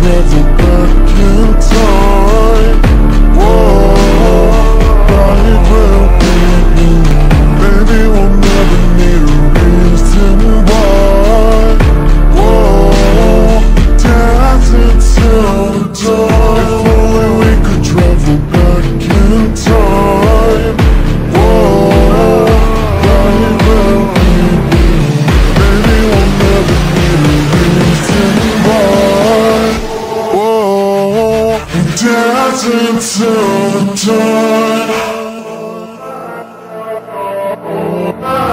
travel back dancing to the dawn.